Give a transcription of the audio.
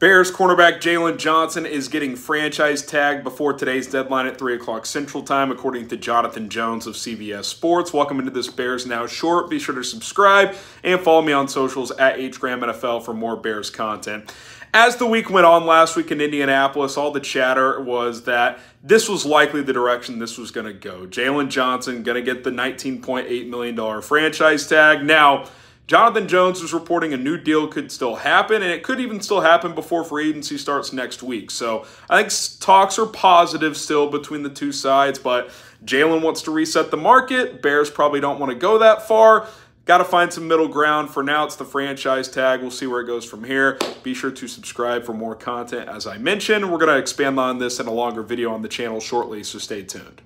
Bears cornerback Jaylon Johnson is getting franchise tagged before today's deadline at 3 o'clock Central Time, according to Jonathan Jones of CBS Sports. Welcome into this Bears Now Short. Be sure to subscribe and follow me on socials at HGramNFL for more Bears content. As the week went on last week in Indianapolis, all the chatter was that this was likely the direction this was going to go. Jaylon Johnson going to get the $19.8 million franchise tag. Now, Jonathan Jones was reporting a new deal could still happen, and it could even still happen before free agency starts next week. So I think talks are positive still between the two sides, but Jaylon wants to reset the market. Bears probably don't want to go that far. Got to find some middle ground. For now, it's the franchise tag. We'll see where it goes from here. Be sure to subscribe for more content. As I mentioned, we're going to expand on this in a longer video on the channel shortly, so stay tuned.